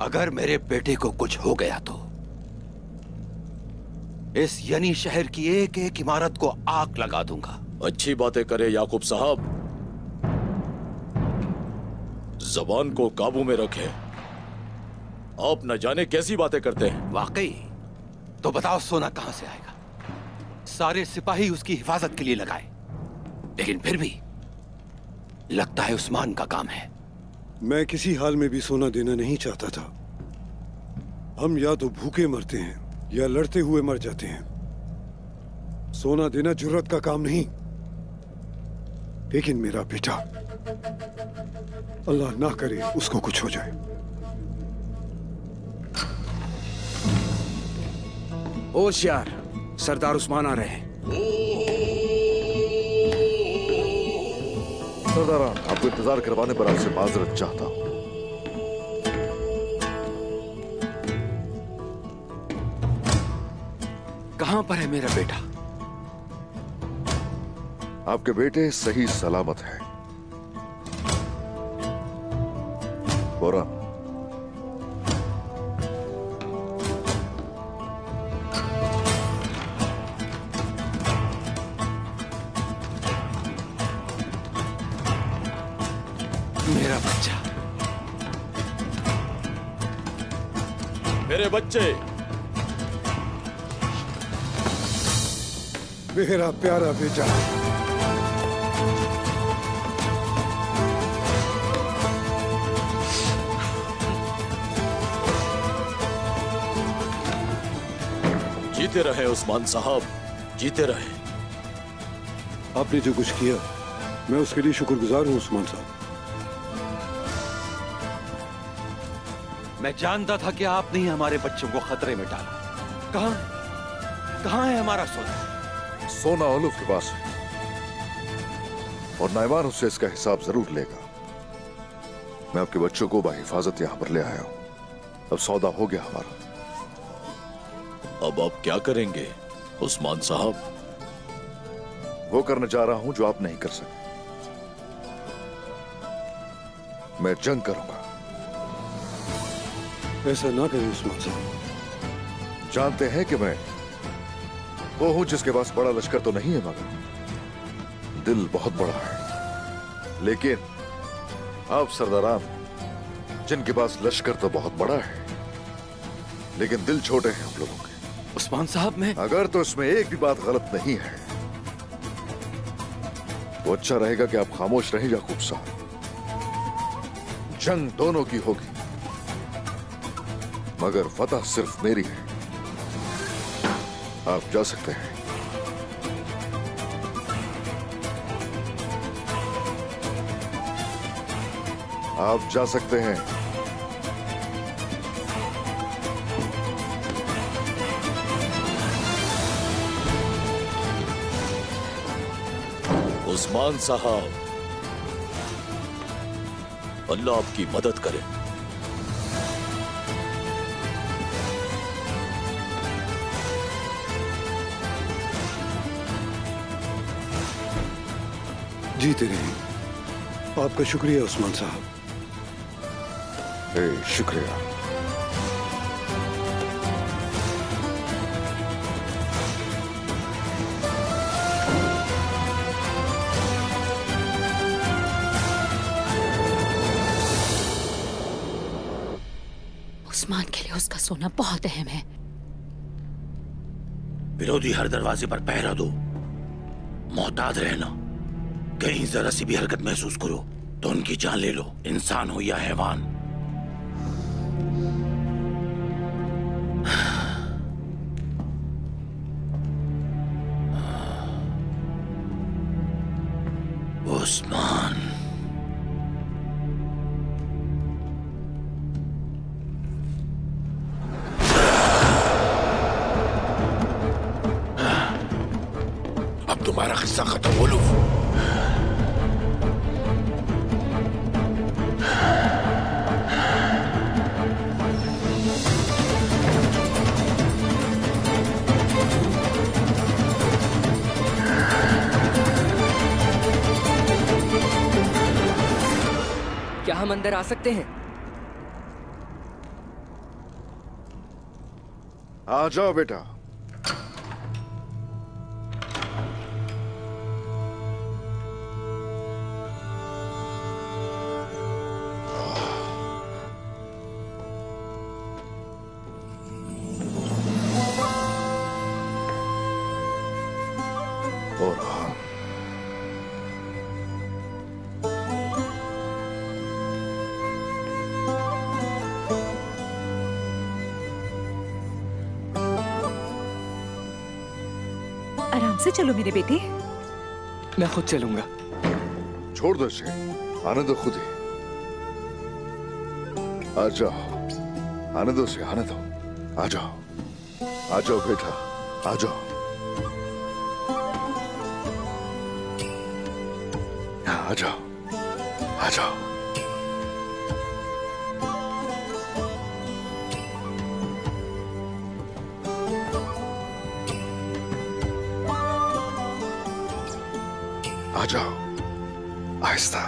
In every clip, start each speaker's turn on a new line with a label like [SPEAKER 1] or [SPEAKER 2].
[SPEAKER 1] अगर मेरे बेटे को कुछ हो गया तो? इस यनी शहर की एक एक इमारत को आग लगा दूँगा।
[SPEAKER 2] अच्छी बातें करे याकूब साहब। जबान को काबू में रखें। आप न जाने कैसी बातें करते हैं।
[SPEAKER 1] वाकई? तो बताओ सोना कहाँ से आएगा? सारे सिपाही उसकी हिफाजत के लिए लगाए। लेकिन फिर भी लगता है उस्मान का काम है।
[SPEAKER 3] मैं किसी हाल में भी सोना देना नहीं चाहता था। हम या तो भूखे मरते हैं या लड़ते हुए मर जाते हैं। सोना देना ज़रूरत का काम नहीं। लेकिन मेरा बेटा अल्लाह ना करे उसको कुछ हो जाए।
[SPEAKER 4] होशियार सरदार उस्मान आ रहे हैं।
[SPEAKER 5] सरदारान आपको इंतज़ार करवाने पर आपसे माजरत चाहता हूँ।
[SPEAKER 1] कहाँ पर है मेरा बेटा?
[SPEAKER 5] आपके बेटे सही सलामत है। बोरा
[SPEAKER 1] बच्चे।
[SPEAKER 2] मेरा
[SPEAKER 3] प्यारा बेटा।
[SPEAKER 2] जीते रहे उस्मान साहब जीते रहे।
[SPEAKER 3] आपने जो कुछ किया मैं उसके लिए शुक्रगुजार हूँ उस्मान साहब।
[SPEAKER 1] मैं जानता था कि आपने ही हमारे बच्चों को खतरे में डाला। कहाँ कहाँ है हमारा सोना?
[SPEAKER 5] सोना ओलुफ के पास है। और नाइमान उससे इसका हिसाब ज़रूर लेगा। मैं आपके बच्चों को बाहिफाजत यहाँ पर ले आया हूँ। अब सौदा हो गया हमारा।
[SPEAKER 2] अब आप क्या करेंगे उस्मान साहब?
[SPEAKER 5] वो करने जा रहा हूँ जो आप नहीं कर सकते। मैं जंग करूँगा।
[SPEAKER 3] ऐसा ना करें उस्मान साहब
[SPEAKER 5] जानते हैं कि मैं वो हूँ जिसके पास बड़ा लश्कर तो नहीं है मगर दिल बहुत बड़ा है। लेकिन आप सरदारान जिनके पास लश्कर तो बहुत बड़ा है लेकिन दिल छोटे हैं हम लोगों के।
[SPEAKER 1] उस्मान साहब मैं
[SPEAKER 5] अगर तो इसमें एक भी बात गलत नहीं है तो अच्छा रहेगा कि आप खामोश रहें याकूब साहब। जंग दोनों की होगी। मगर फतह सिर्फ़ मेरी है। आप जा सकते हैं। आप जा सकते हैं।
[SPEAKER 2] उस्मान साहब, अल्लाह आपकी मदद करे।
[SPEAKER 3] जीते रहे आपका शुक्रिया उस्मान साहब।
[SPEAKER 5] ए, शुक्रिया।
[SPEAKER 6] उस्मान के लिए उसका सोना बहुत अहम है।
[SPEAKER 7] विरोधी हर दरवाजे पर पहरा दो। मोहताज रहना। कहीं जरा सी भी हरकत महसूस करो। तो उनकी जान ले लो। इंसान हो या हैवान।
[SPEAKER 8] सकते हैं।
[SPEAKER 5] आ जाओ बेटा।
[SPEAKER 8] से चलो मेरे बेटे।
[SPEAKER 9] मैं खुद चलूँगा।
[SPEAKER 5] छोड़ दो इसे। आने दो खुद ही। आ जाओ। आने दो इसे आने दो। आ जाओ। आ जाओ बेटा। आ जाओ। आ जाओ। आ जाओ। आहिस्ता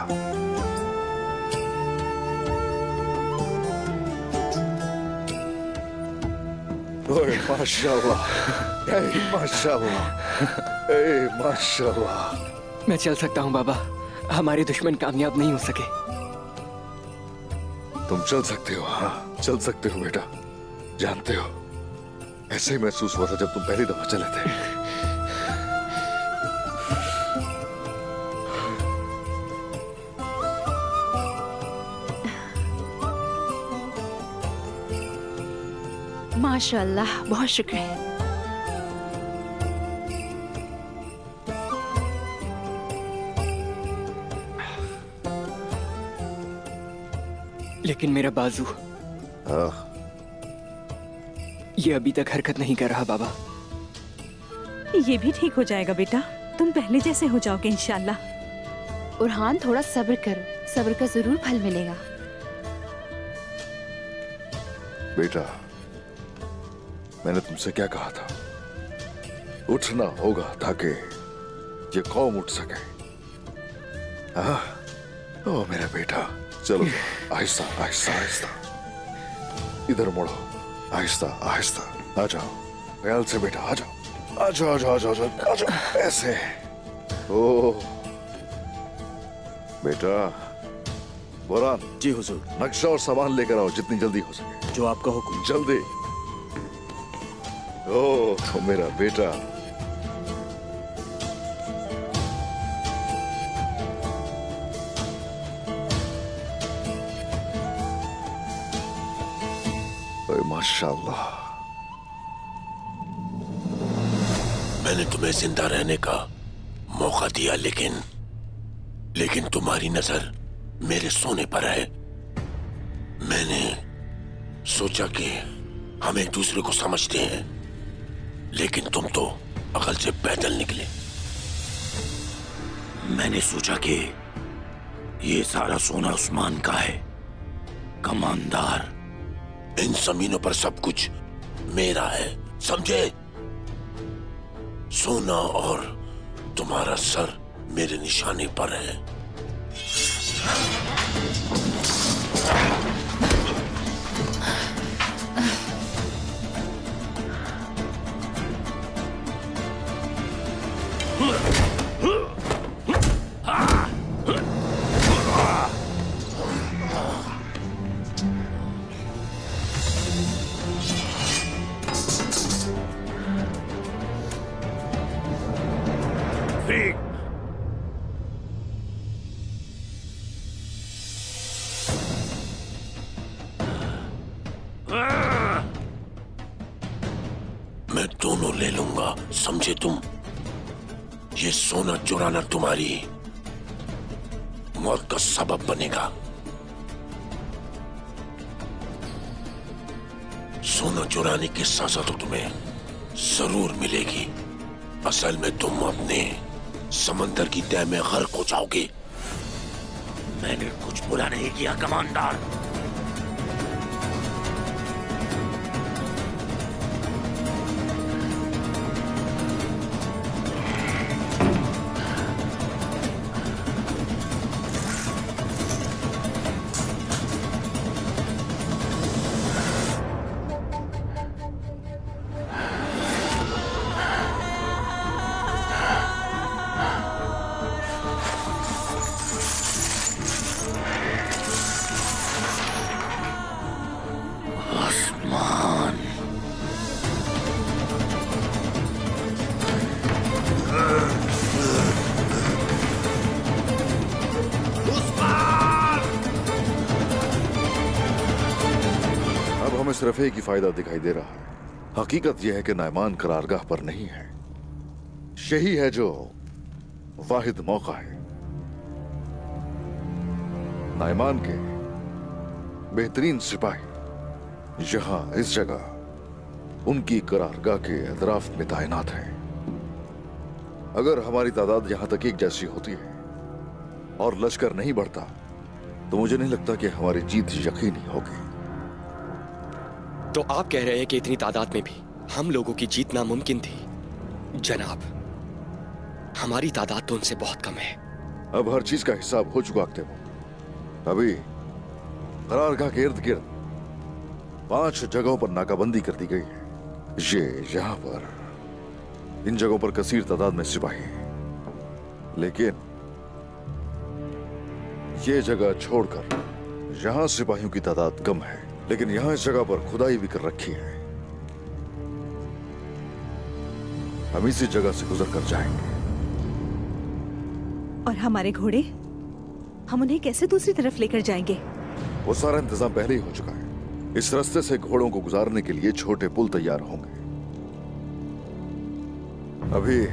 [SPEAKER 5] ओए माशाल्लाह ए माशाल्लाह ए माशाल्लाह
[SPEAKER 9] मैं चल सकता हूँ बाबा। हमारे दुश्मन कामयाब नहीं हो सके।
[SPEAKER 5] तुम चल सकते हो हाँ। चल सकते हो बेटा। जानते हो। ऐसे ही महसूस हुआ था जब तुम पहली दफ़ा चले थे।
[SPEAKER 6] माशाल्लाह बहुत शुक्र है
[SPEAKER 9] लेकिन मेरा बाजू।
[SPEAKER 5] हाँ
[SPEAKER 9] ये अभी तक हरकत नहीं कर रहा बाबा।
[SPEAKER 8] ये भी ठीक हो जाएगा बेटा। तुम पहले जैसे हो जाओगे इंशाल्लाह।
[SPEAKER 6] उरहान थोड़ा सब्र करो। सब्र का ज़रूर फल मिलेगा।
[SPEAKER 5] बेटा मैंने तुमसे क्या कहा था? उठना होगा ताकि ये कौम उठ सके। ओ मेरा बेटा चलो आहिस्ता आहिस्ता आहिस्ता। इधर मुड़ो आहिस्ता आहिस्ता। आ जाओ ख्याल से बेटा आ जाओ। आ जाओ आ जाओ आ जाओ आ जाओ, ऐसे। ओ बेटा बुरान
[SPEAKER 4] जी हुजूर।
[SPEAKER 5] नक्शा और सामान लेकर आओ जितनी जल्दी हो सके।
[SPEAKER 4] जो आपका हुक्म।
[SPEAKER 5] जल्दी। ओ मेरा बेटा माशाल्लाह
[SPEAKER 7] मैंने तुम्हें ज़िंदा रहने का मौका दिया, लेकिन लेकिन तुम्हारी नज़र मेरे सोने पर है। मैंने सोचा कि हम एक दूसरे को समझते हैं। लेकिन तुम तो अकल से पैदल निकले। मैंने सोचा कि ये सारा सोना उस्मान का है। कमानदार इन जमीनों पर सब कुछ मेरा है, समझे? सोना और तुम्हारा सर मेरे निशाने पर है। तुम्हारी मौत का सबब बनेगा। सोना चुराने की सजा तो तुम्हें ज़रूर मिलेगी। असल में तुम अपने समंदर की तय में गर्क हो जाओगे। मैंने कुछ बुरा नहीं किया, कमांडर।
[SPEAKER 5] एक ही फ़ायदा दिखाई दे रहा है। हकीकत यह है कि नायमान करारगाह पर नहीं है। यही है जो वाहिद मौका है। नायमान के बेहतरीन सिपाही यहाँ इस जगह उनकी करारगाह के अतराफ में तैनात है। अगर हमारी तादाद यहाँ तक एक जैसी होती है और लश्कर नहीं बढ़ता तो मुझे नहीं लगता कि हमारी जीत यकीनी होगी।
[SPEAKER 9] तो आप कह रहे हैं कि इतनी तादाद में भी हम लोगों की जीत नामुमकिन थी। जनाब, हमारी तादाद तो उनसे बहुत कम है।
[SPEAKER 5] अब हर चीज़ का हिसाब हो चुका अख्ते अभी करारगाह के इर्द गिर्द पाँच जगहों पर नाकाबंदी कर दी गई है। ये यहाँ पर इन जगहों पर कसीर तादाद में सिपाही हैं। लेकिन ये जगह छोड़कर यहाँ सिपाहियों की तादाद कम है। लेकिन यहाँ इस जगह पर खुदाई भी कर रखी है। हम इसी जगह से गुजर कर जाएँगे।
[SPEAKER 8] और हमारे घोड़े? हम उन्हें कैसे दूसरी तरफ़ लेकर जाएँगे?
[SPEAKER 5] वो सारा इंतज़ाम पहले ही हो चुका है। इस रास्ते से घोड़ों को गुजारने के लिए छोटे पुल तैयार होंगे। अभी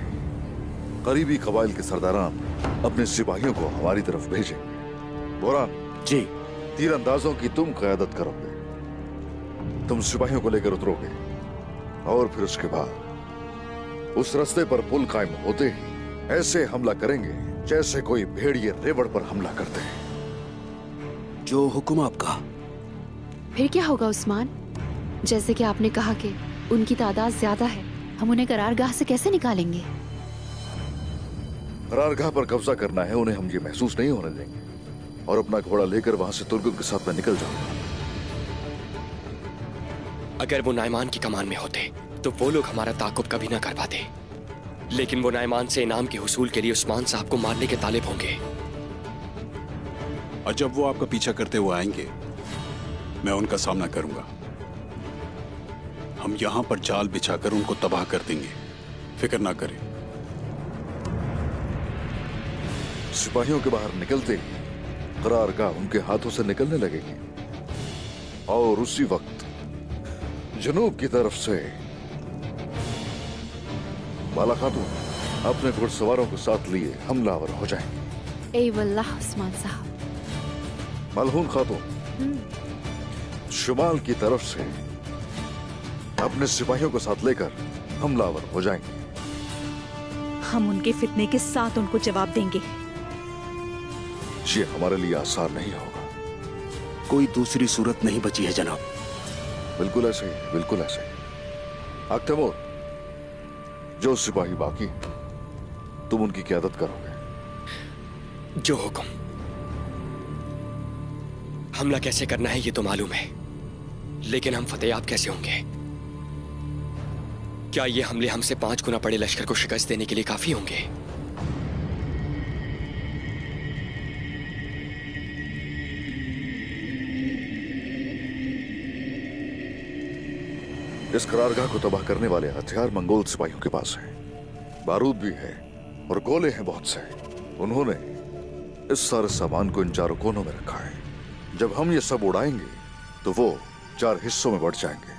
[SPEAKER 5] करीबी कबाइल के सरदारान अपने सिपाहियों को हमारी तरफ़ भेजेंगे। बोरान
[SPEAKER 4] जी।
[SPEAKER 5] तीरंदाजों की तुम कयादत करोगे। तुम सिपाहियों को लेकर उतरोगे। और फिर उसके बाद उस रास्ते पर पुल कायम होते ही ऐसे हमला करेंगे जैसे कोई भेड़िए रेवड़ पर हमला करते हैं।
[SPEAKER 4] जो हुक्म आपका।
[SPEAKER 6] फिर क्या होगा उस्मान? जैसे कि आपने कहा कि उनकी तादाद ज़्यादा है हम उन्हें करारगाह से कैसे निकालेंगे?
[SPEAKER 5] करारगाह पर कब्जा करना है उन्हें हम ये महसूस नहीं होने देंगे। और अपना घोड़ा लेकर वहाँ से तुर्कों के साथ में निकल जाऊँगा।
[SPEAKER 9] अगर वो नायमान की कमान में होते तो वो लोग हमारा ताकुब कभी ना कर पाते। लेकिन वो नायमान से इनाम के हसूल के लिए उस्मान साहब को मारने के तालिब होंगे।
[SPEAKER 10] और जब वो आपका पीछा करते हुए आएँगे मैं उनका सामना करूँगा। हम यहाँ पर जाल बिछाकर उनको तबाह कर देंगे। फ़िक्र ना करें।
[SPEAKER 5] सिपाहियों के बाहर निकलते ही करारगाह उनके हाथों से निकलने लगेगी। और उसी वक्त जनूब की तरफ़ से। बाला खातून अपने घुड़सवारों को साथ लिए हमलावर हो जाएँगे।
[SPEAKER 6] उस्मान साहब।
[SPEAKER 5] मलहून खातून शुमाल की तरफ़ से अपने सिपाहियों को साथ लेकर हमलावर हो जाएँगे।
[SPEAKER 8] हम उनके फितने के साथ उनको जवाब देंगे।
[SPEAKER 5] ये हमारे लिए आसान नहीं होगा।
[SPEAKER 4] कोई दूसरी सूरत नहीं बची है जनाब।
[SPEAKER 5] बिल्कुल ऐसे ही, बिल्कुल ऐसे ही। अक्तमोर जो सिपाही बाकी तुम उनकी क्यादत करोगे।
[SPEAKER 9] जो हुक्म। हमला कैसे करना है, ये तो मालूम है। लेकिन हम फतेयाब कैसे होंगे? क्या ये हमले हमसे पाँच गुना बड़े लश्कर को शिकस्त देने के लिए काफ़ी होंगे?
[SPEAKER 5] इस करारगाह को तबाह करने वाले हथियार मंगोल सिपाहियों के पास है। बारूद भी है और गोले हैं बहुत से। उन्होंने इस सारे सामान को इन चारों कोनों में रखा है। जब हम ये सब उड़ाएँगे तो वो चार हिस्सों में बढ़ जाएँगे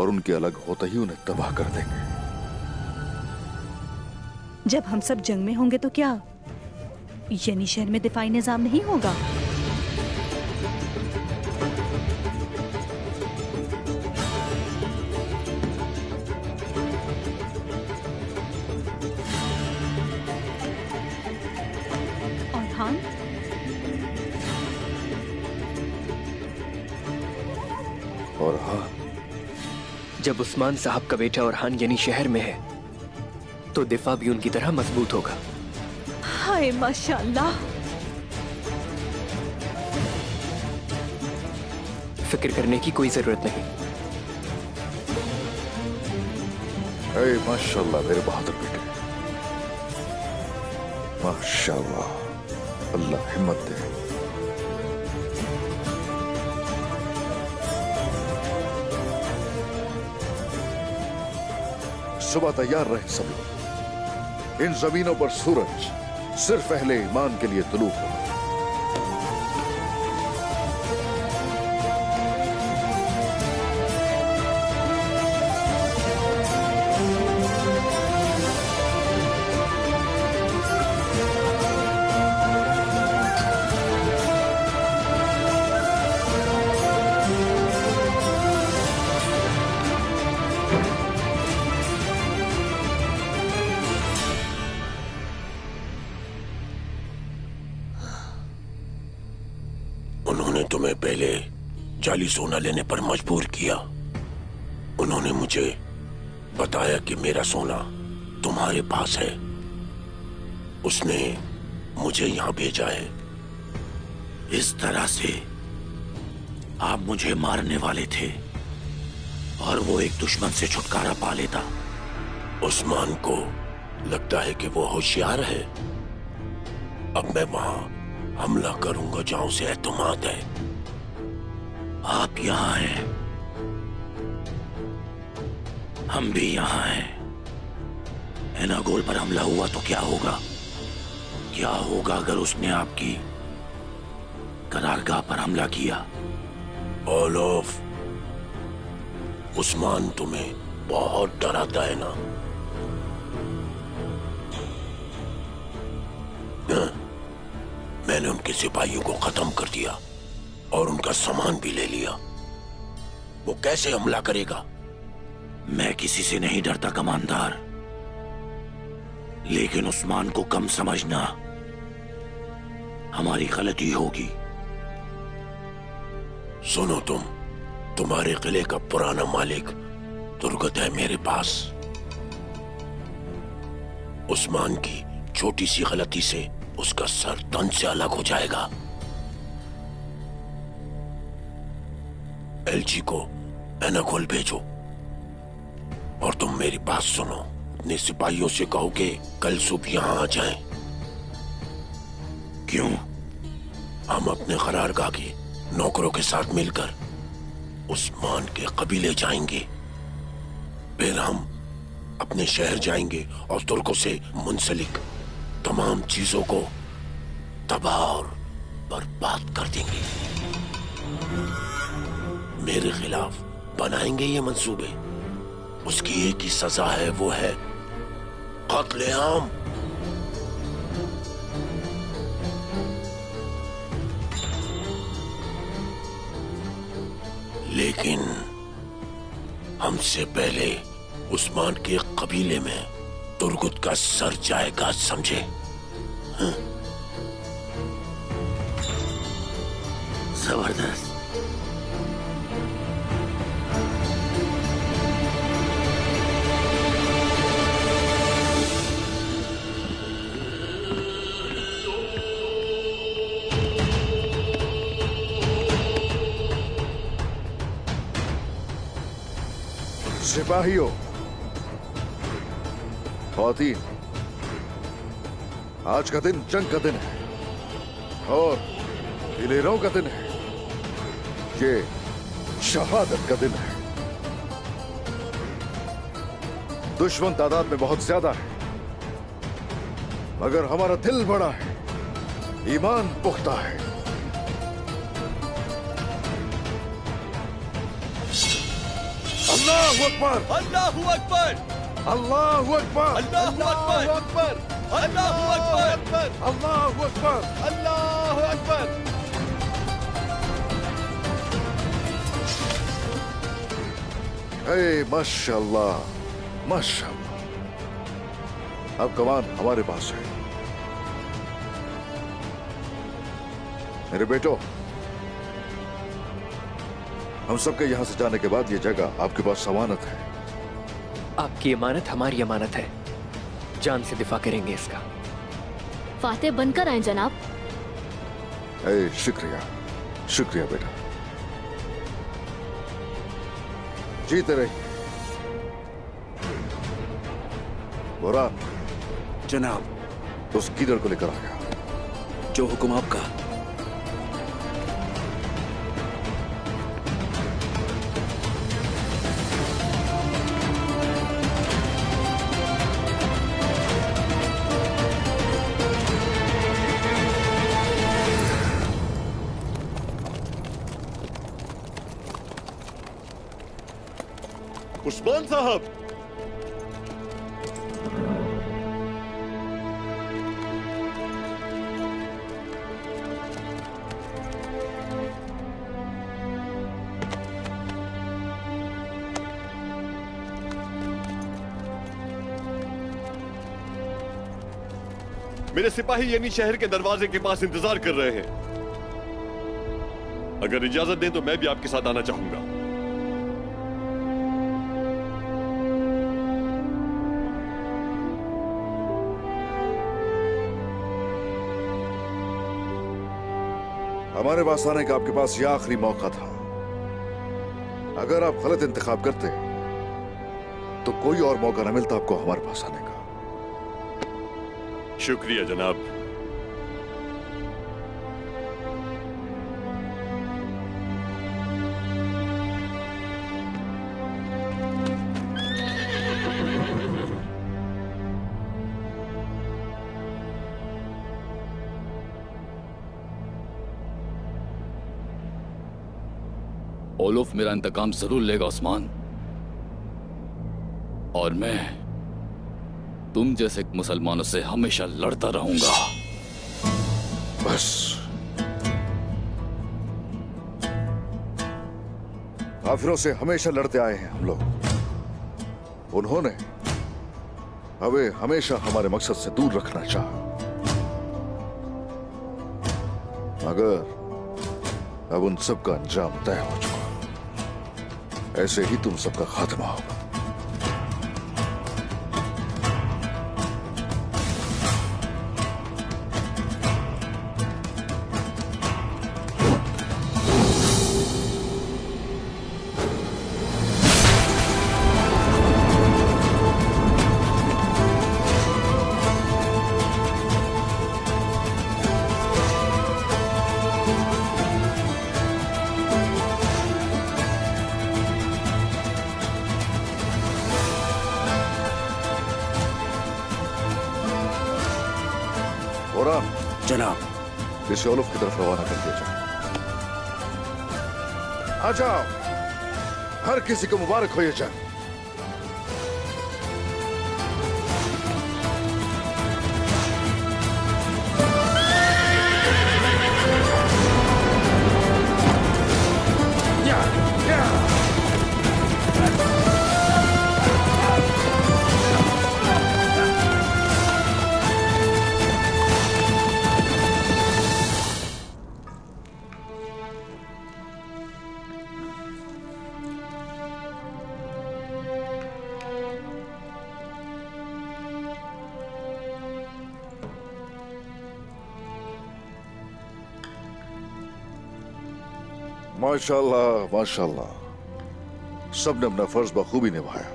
[SPEAKER 5] और उनके अलग होते ही उन्हें तबाह कर देंगे।
[SPEAKER 8] जब हम सब जंग में होंगे तो क्या यानी शहर में दिफाई निज़ाम नहीं होगा?
[SPEAKER 9] उस्मान साहब का बेटा और हान यानी शहर में है तो दिफा भी उनकी तरह मज़बूत होगा।
[SPEAKER 8] हाय माशाल्लाह।
[SPEAKER 9] फ़िक्र करने की कोई ज़रूरत नहीं।
[SPEAKER 5] अरे माशाल्लाह मेरे बहादुर बेटे। माशाल्लाह अल्लाह हिम्मत दे। सुबह तैयार रहे सब लोग इन जमीनों पर सूरज सिर्फ़ अहले ईमान के लिए तुलू होगा
[SPEAKER 7] तुम्हें पहले जाली सोना लेने पर मजबूर किया। उन्होंने मुझे बताया कि मेरा सोना तुम्हारे पास है। उसने मुझे यहाँ भेजा है।
[SPEAKER 11] इस तरह से आप मुझे मारने वाले थे और वो एक दुश्मन से छुटकारा पा लेता।
[SPEAKER 7] उस्मान को लगता है कि वो होशियार है। अब मैं वहाँ हमला करूँगा जहाँ उसे एतमाद है।
[SPEAKER 11] आप यहाँ हैं। हम भी यहाँ हैं। एनागोल पर हमला हुआ तो क्या होगा? क्या होगा अगर उसने आपकी करारगाह पर हमला किया?
[SPEAKER 7] ऑल ऑफ़ उस्मान तुम्हें बहुत डराता है ना? हाँ, मैंने उनके सिपाहियों को खत्म कर दिया और उनका सामान भी ले लिया। वो कैसे हमला करेगा?
[SPEAKER 11] मैं किसी से नहीं डरता, कमांडर। लेकिन उस्मान को कम समझना हमारी गलती होगी।
[SPEAKER 7] सुनो तुम, तुम्हारे किले का पुराना मालिक दुर्गत है मेरे पास। उस्मान की छोटी सी गलती से उसका सर तन से अलग हो जाएगा। एलजी को एनाकोल भेजो। और तुम मेरी बात सुनो अपने सिपाहियों से कहो कि कल सुबह यहाँ आ जाएँ।
[SPEAKER 11] क्यों?
[SPEAKER 7] हम अपने करारगाह के नौकरों के साथ मिलकर उस्मान के कबीले जाएँगे। फिर हम अपने शहर जाएँगे और तुर्कों से मुंसलिक तमाम चीज़ों को तबाह और बर्बाद कर देंगे। मेरे खिलाफ बनाएँगे ये मंसूबे। उसकी एक ही सजा है, वो है कत्लेआम। लेकिन हमसे पहले उस्मान के कबीले में तुर्गुत का सर जाएगा समझे हाँ?
[SPEAKER 11] ज़बरदस्त
[SPEAKER 5] सिपाहियों खातन आज का दिन जंग का दिन है और दिलेरों का दिन है। ये शहादत का दिन है। दुश्मन तादाद में बहुत ज़्यादा है। मगर हमारा दिल बड़ा है। ईमान पुख्ता है। अल्लाह अकबर।
[SPEAKER 12] अल्लाह अकबर।
[SPEAKER 5] अल्लाह अकबर
[SPEAKER 12] अल्लाह अकबर अल्लाह अकबर
[SPEAKER 5] अल्लाह अकबर
[SPEAKER 12] अल्लाह अकबर
[SPEAKER 5] माशाल्लाह माशाल्लाह अब कमान हमारे पास है मेरे बेटो हम सबके यहाँ से जाने के बाद ये जगह आपके पास अमानत है
[SPEAKER 9] आपकी अमानत हमारी अमानत है। जान से दिफा करेंगे इसका।
[SPEAKER 13] फातेह बनकर आए जनाब।
[SPEAKER 5] ए, शुक्रिया। शुक्रिया बेटा। जीते रहिए। बुरान
[SPEAKER 4] जनाब।
[SPEAKER 5] उस कीदड़ को लेकर आ गया।
[SPEAKER 4] जो हुक्म आपका।
[SPEAKER 12] साहब मेरे सिपाही यानी शहर के दरवाजे के पास इंतज़ार कर रहे हैं।
[SPEAKER 14] अगर इजाज़त दें तो मैं भी आपके साथ आना चाहूँगा।
[SPEAKER 5] हमारे पास आने का आपके पास यह आखिरी मौका था। अगर आप गलत इंतखाब करते तो कोई और मौका ना मिलता आपको हमारे पास आने का।
[SPEAKER 14] शुक्रिया जनाब।
[SPEAKER 15] मेरा इंतकाम ज़रूर लेगा, उस्मान। और मैं तुम जैसे मुसलमानों से हमेशा लड़ता रहूँगा।
[SPEAKER 5] बस। काफिरों से हमेशा लड़ते आए हैं हम लोग। उन्होंने हमें हमेशा हमारे मकसद से दूर रखना चाहा। मगर अब उन सबका अंजाम तय हो चुका ऐसे ही तुम सबका खात्मा होगा। आ जाओ। हर किसी को मुबारक हो ये जंग माशाल्लाह माशाल्लाह। सबने अपना फ़र्ज़ बखूबी निभाया।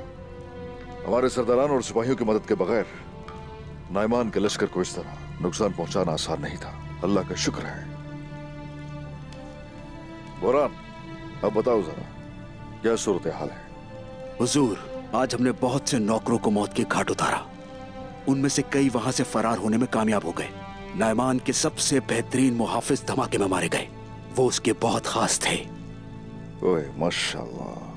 [SPEAKER 5] हमारे सरदारान और सिपाहियों की मदद के बगैर नाइमान के लश्कर को इस तरह नुकसान पहुंचाना आसान नहीं था। अल्लाह का शुक्र है। बोरान अब बताओ जरा, क्या सूरत हाल है?
[SPEAKER 4] हुजूर, आज हमने बहुत से नौकरों को मौत के घाट उतारा। उनमें से कई वहाँ से फरार होने में कामयाब हो गए। नायमान के सबसे बेहतरीन मुहाफिज धमाके में मारे गए। वो उसके बहुत खास थे।
[SPEAKER 5] ओए माशाल्लाह।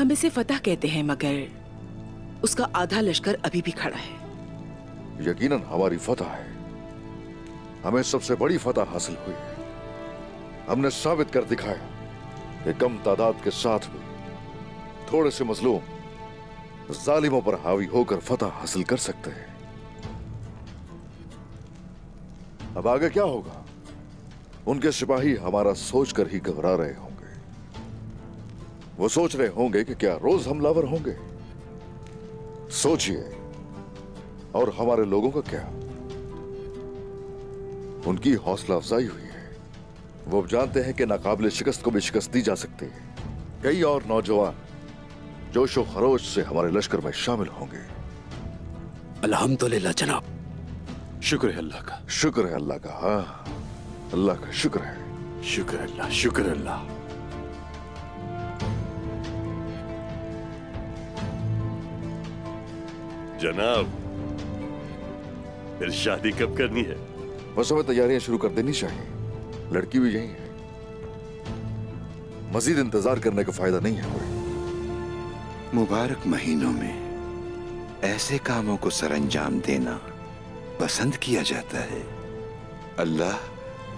[SPEAKER 16] हम इसे फतह कहते हैं मगर उसका आधा लश्कर अभी भी खड़ा है।
[SPEAKER 5] यकीनन हमारी फतह है। हमें सबसे बड़ी फतह हासिल हुई है। हमने साबित कर दिखाया कि कम तादाद के साथ भी थोड़े से मजलूम जालिमों पर हावी होकर फतह हासिल कर सकते हैं। अब आगे क्या होगा? उनके सिपाही हमारा सोचकर ही घबरा रहे होंगे। वो सोच रहे होंगे कि क्या रोज हमलावर होंगे। सोचिए और हमारे लोगों का क्या? उनकी हौसला अफजाई हुई है। वो जानते हैं कि नाकाबले शिकस्त को भी शिकस्त दी जा सकती है। कई और नौजवान जोशो खरोश से हमारे लश्कर में शामिल होंगे।
[SPEAKER 4] अल्हम्दुलिल्लाह जनाब।
[SPEAKER 1] शुक्र है अल्लाह का।
[SPEAKER 5] शुक्र है अल्लाह का हाँ। अल्लाह का शुक्र है।
[SPEAKER 10] शुक्र अल्लाह शुक्र अल्लाह।
[SPEAKER 14] जनाब फिर शादी कब करनी है?
[SPEAKER 5] बस हमें तैयारियाँ शुरू कर देनी चाहिए। लड़की भी यही है। मजीद इंतज़ार करने का फ़ायदा नहीं है कोई।
[SPEAKER 17] मुबारक महीनों में ऐसे कामों को सरंजाम देना पसंद किया जाता है। अल्लाह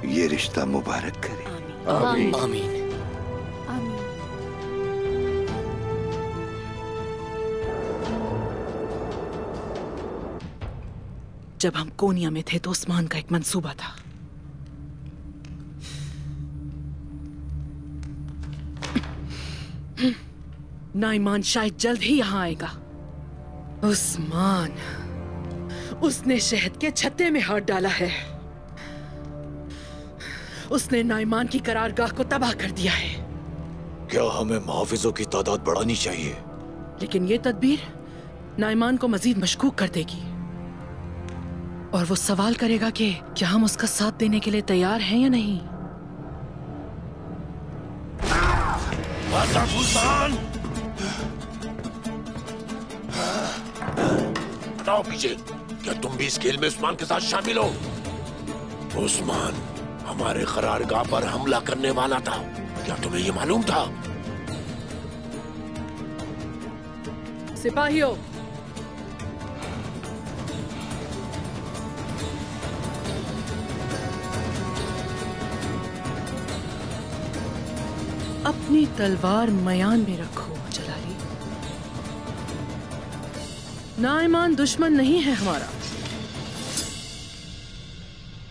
[SPEAKER 17] ये रिश्ता मुबारक करे।
[SPEAKER 16] आमीन। आमीन। जब हम कोनिया में थे तो उस्मान का एक मंसूबा था। नाइमान शायद जल्द ही यहाँ आएगा। उस्मान उसने शहद के छत्ते में हाथ डाला है। उसने नाइमान की करारगाह को तबाह कर दिया है।
[SPEAKER 11] क्या हमें मुहाफिजों की तादाद बढ़ानी चाहिए?
[SPEAKER 16] लेकिन ये तदबीर नाइमान को मजीद मशकूक कर देगी। और वो सवाल करेगा कि क्या हम उसका साथ देने के लिए तैयार हैं या नहीं?
[SPEAKER 7] बताओ पीछे। क्या तुम भी इस खेल में उस्मान के साथ शामिल हो? उस्मान हमारे करारगाह पर हमला करने वाला था। क्या तुम्हें ये मालूम था?
[SPEAKER 16] सिपाहियों। अपनी तलवार मयान में रखो जलाली। नाइमान दुश्मन नहीं है हमारा।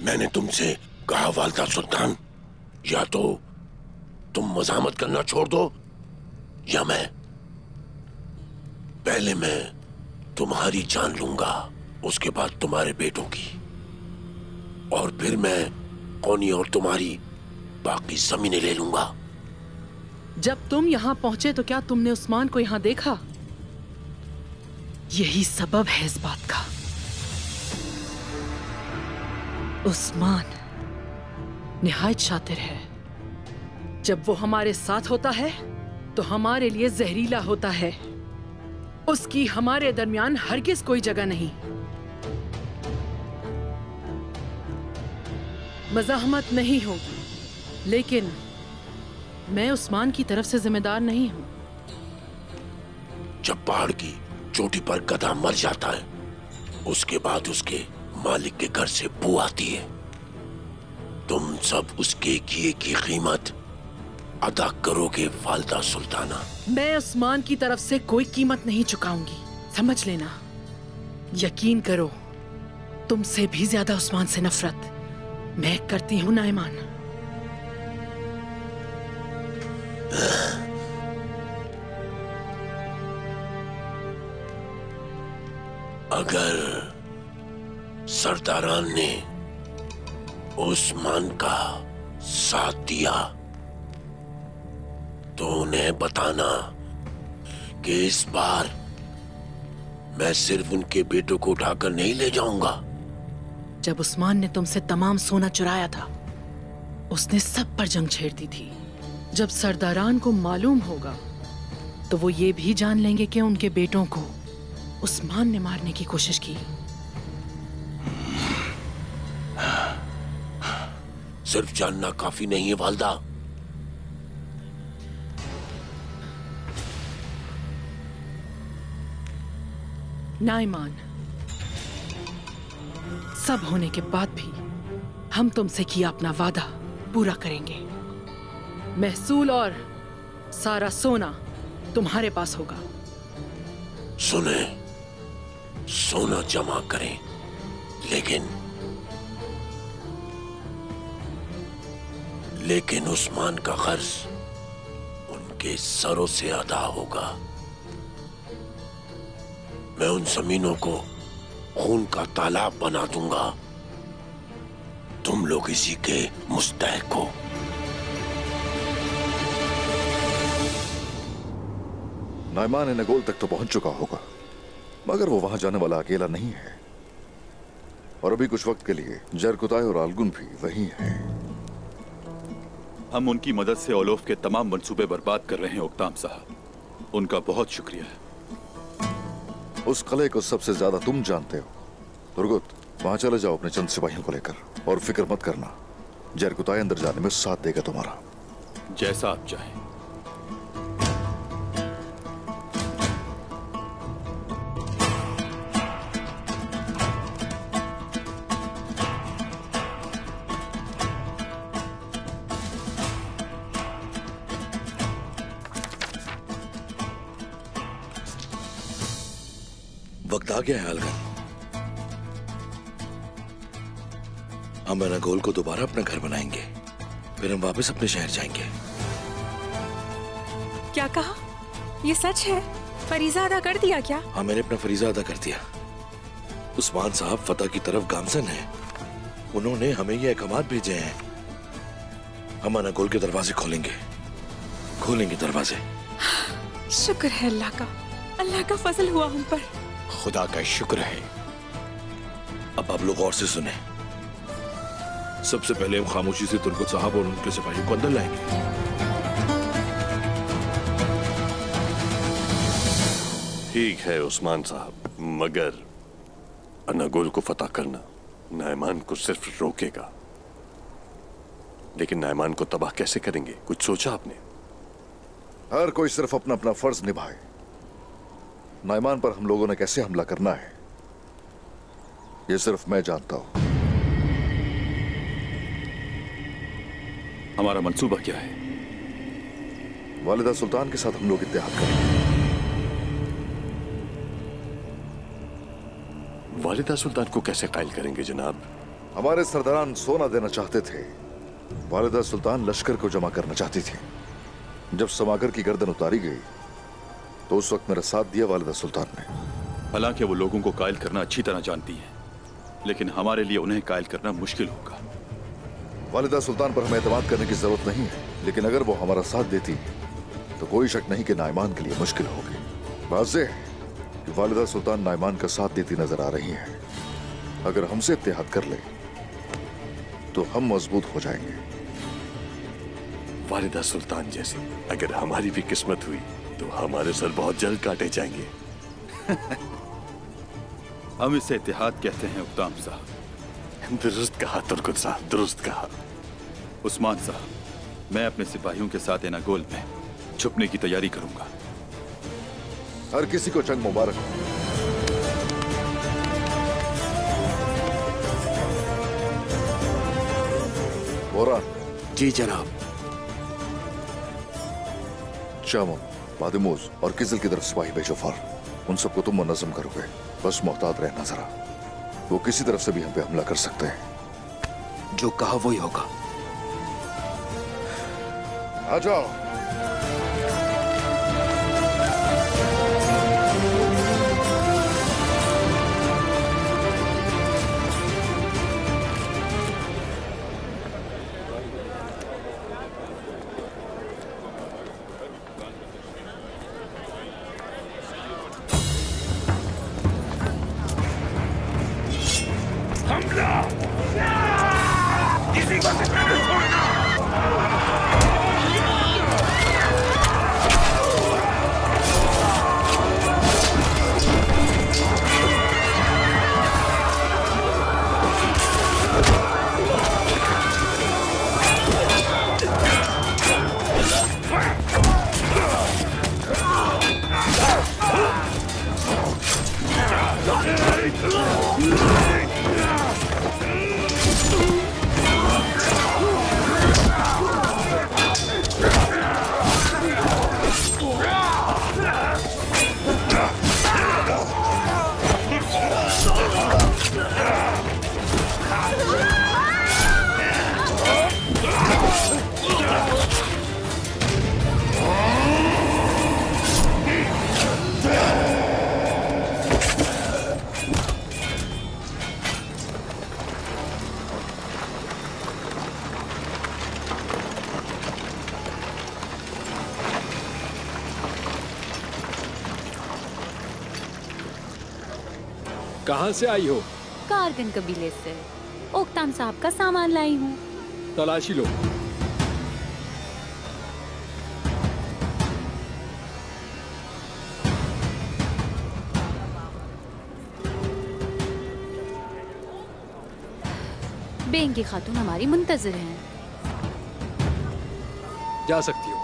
[SPEAKER 7] मैंने तुमसे कहा वालदा सुल्तान। या तो तुम मजामत करना छोड़ दो, या मैं पहले मैं तुम्हारी जान लूँगा, उसके बाद तुम्हारे बेटों की। और फिर मैं कौनी और तुम्हारी बाकी जमीनें ले लूँगा।
[SPEAKER 16] जब तुम यहाँ पहुँचे तो क्या तुमने उस्मान को यहाँ देखा? यही सबब है इस बात का। उस्मान निहायत शातिर है। जब वो हमारे साथ होता है तो हमारे लिए जहरीला होता है। उसकी हमारे दरमियान हरगिज कोई जगह नहीं। मजाहमत नहीं होगी, लेकिन मैं उस्मान की तरफ़ से जिम्मेदार नहीं हूँ।
[SPEAKER 7] जब पहाड़ की चोटी पर गधा मर जाता है, उसके बाद उसके मालिक के घर से बू आती है। तुम सब उसके किए की कीमत अदा करोगे वालदा सुल्ताना।
[SPEAKER 16] मैं उस्मान की तरफ़ से कोई कीमत नहीं चुकाऊँगी। समझ लेना। यकीन करो तुमसे भी ज़्यादा उस्मान से नफरत मैं करती हूँ नाइमान
[SPEAKER 7] अगर सरदारान ने उस्मान का साथ दिया। तो उन्हें बताना कि इस बार मैं सिर्फ़ उनके बेटों को उठाकर नहीं ले जाऊँगा।
[SPEAKER 16] जब उस्मान ने तुमसे तमाम सोना चुराया था, उसने सब पर जंग छेड़ दी थी। जब सरदारान को मालूम होगा तो वो ये भी जान लेंगे कि उनके बेटों को उस्मान ने मारने की कोशिश की।
[SPEAKER 7] सिर्फ़ जानना काफ़ी नहीं है वालदा।
[SPEAKER 16] नाइमान सब होने के बाद भी हम तुमसे किया अपना वादा पूरा करेंगे। महसूल और सारा सोना तुम्हारे पास होगा।
[SPEAKER 7] सुने सोना जमा करें लेकिन लेकिन उस्मान का कर्ज उनके सरों से अदा होगा। मैं उन जमीनों को खून का तालाब बना दूँगा। तुम लोग इसी के मुस्तैक हो।
[SPEAKER 5] नाइमान नगोल तक तो पहुँच चुका होगा, मगर वो वहाँ जाने वाला अकेला नहीं है। और अभी कुछ वक्त के लिए जरकुताय और आलगुन भी वही हैं।
[SPEAKER 10] हम उनकी मदद से ओलोफ के तमाम मंसूबे बर्बाद कर रहे हैं उक्ताम साहब। उनका बहुत शुक्रिया है।
[SPEAKER 5] उस कले को सबसे ज़्यादा तुम जानते हो। दुर्गुत वहाँ चले जाओ अपने चंद सिपाहियों को लेकर और फ़िक्र मत करना। जैरकुताई अंदर जाने में साथ देगा तुम्हारा।
[SPEAKER 10] जैसा आप चाहें।
[SPEAKER 11] गया है? अलगन हम अनागोल को दोबारा अपना घर बनाएँगे। फिर हम वापस अपने शहर जाएँगे।
[SPEAKER 8] क्या कहा?
[SPEAKER 18] ये सच है? फरीजा अदा कर दिया क्या?
[SPEAKER 11] हाँ मैंने अपना फरीजा अदा कर दिया। उस्मान साहब फतेह की तरफ़ गामसन है। उन्होंने हमें ये अहकाम भेजे हैं। हम अनागोल के दरवाजे खोलेंगे। खोलेंगे दरवाजे।
[SPEAKER 18] शुक्र है अल्लाह का। अल्लाह का फजल हुआ हम पर।
[SPEAKER 2] खुदा का शुक्र है।
[SPEAKER 11] अब आप लोग और से सुने। सबसे पहले हम खामोशी से तुर्क साहब और उनके सिपाहियों को अंदर लाएँगे।
[SPEAKER 14] ठीक है उस्मान साहब मगर अनागोल को फतह करना नायमान को सिर्फ़ रोकेगा। लेकिन नायमान को तबाह कैसे करेंगे? कुछ सोचा आपने?
[SPEAKER 5] हर कोई सिर्फ़ अपना अपना फ़र्ज़ निभाए। नाइमान पर हम लोगों ने कैसे हमला करना है? ये सिर्फ़ मैं जानता हूँ।
[SPEAKER 10] हमारा मंसूबा क्या है?
[SPEAKER 5] वालिदा सुल्तान के साथ हम लोग इत्तेहाद करेंगे।
[SPEAKER 14] वालिदा सुल्तान को कैसे कायल करेंगे जनाब?
[SPEAKER 5] हमारे सरदारान सोना देना चाहते थे। वालिदा सुल्तान लश्कर को जमा करना चाहती थी। जब समागर की गर्दन उतारी गई तो उस वक्त मेरा साथ दिया वालिदा सुल्तान ने।
[SPEAKER 10] हालाँकि वो लोगों को कायल करना अच्छी तरह जानती हैं लेकिन हमारे लिए उन्हें कायल करना मुश्किल होगा।
[SPEAKER 5] वालदा सुल्तान पर हमें एतमाद करने की ज़रूरत नहीं है लेकिन अगर वो हमारा साथ देती तो कोई शक नहीं कि नाइमान के लिए मुश्किल होगी। वाजे है कि वालदा सुल्तान नाइमान का साथ देती नज़र आ रही है। अगर हमसे इत्तेहाद कर ले तो हम मज़बूत हो जाएँगे।
[SPEAKER 14] वालिदा सुल्तान जैसी अगर हमारी भी किस्मत हुई तो हमारे सर बहुत जल्द काटे जाएँगे।
[SPEAKER 10] हम इसे इतिहाद कहते हैं उक्ताम साहब।
[SPEAKER 14] दुरुस्त कहा तुर्कुत साहब दुरुस्त कहा।
[SPEAKER 10] उस्मान साहब मैं अपने सिपाहियों के साथ एनागोल में छुपने की तैयारी करूँगा।
[SPEAKER 5] हर किसी को चंग मुबारक। हो बोरा।
[SPEAKER 4] जी जनाब।
[SPEAKER 5] चामो बादिमोज और किजल की तरफ़ सिपाही भेजो फॉर उन सबको तुम मुनजम करोगे। बस मोहतात रहना जरा। वो किसी तरफ़ से भी हम पे हमला कर सकते हैं।
[SPEAKER 4] जो कहा वही होगा।
[SPEAKER 5] आ जाओ।
[SPEAKER 19] कहाँ से आई हो?
[SPEAKER 20] कारगन कबीले से। ओकताम साहब का सामान लाई हूँ।
[SPEAKER 19] तलाशी लो।
[SPEAKER 20] बेंग खातून हमारी मुंतजर हैं।
[SPEAKER 19] जा सकती हो।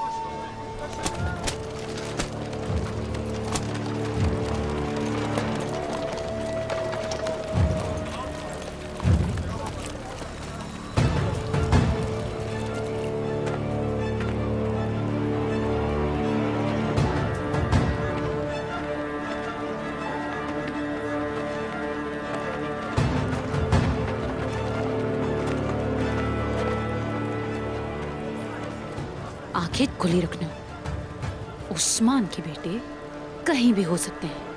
[SPEAKER 20] आँखें खुली रखना। उस्मान के बेटे कहीं भी हो सकते हैं।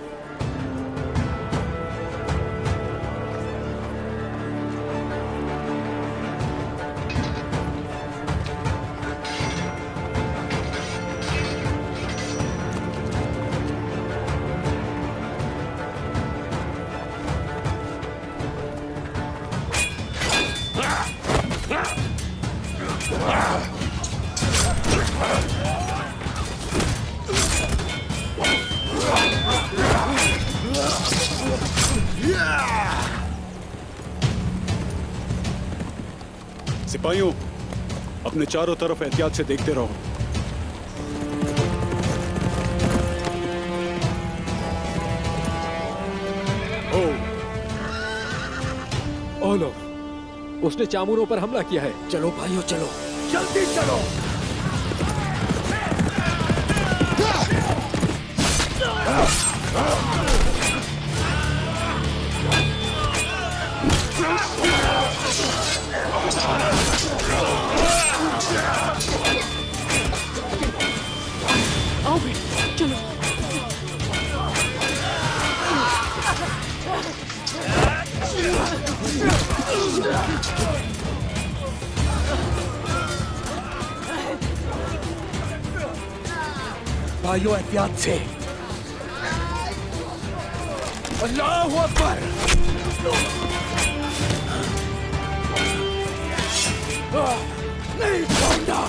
[SPEAKER 19] चारों तरफ़ एहतियात से देखते रहो। ओ। ओलफ उसने चामूरों पर हमला किया है।
[SPEAKER 4] चलो भाइयों चलो।
[SPEAKER 19] जल्दी चलो।
[SPEAKER 4] भाइयों एहतियात से अल्लाह अकबर नहीं छोड़ना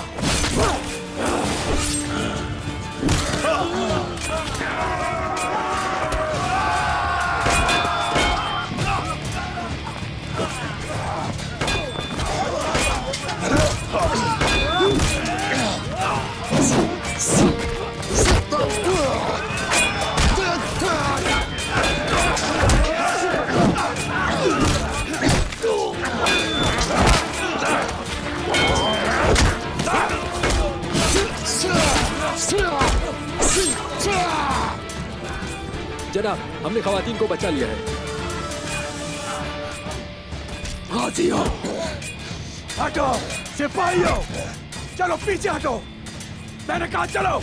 [SPEAKER 19] जनाब, हमने खातन को बचा लिया है।
[SPEAKER 4] हटो, सिपाहियों, चलो, पीछे हटो। मैंने कहा, चलो।